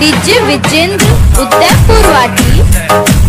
DJ Vijendra Udaipur वाटी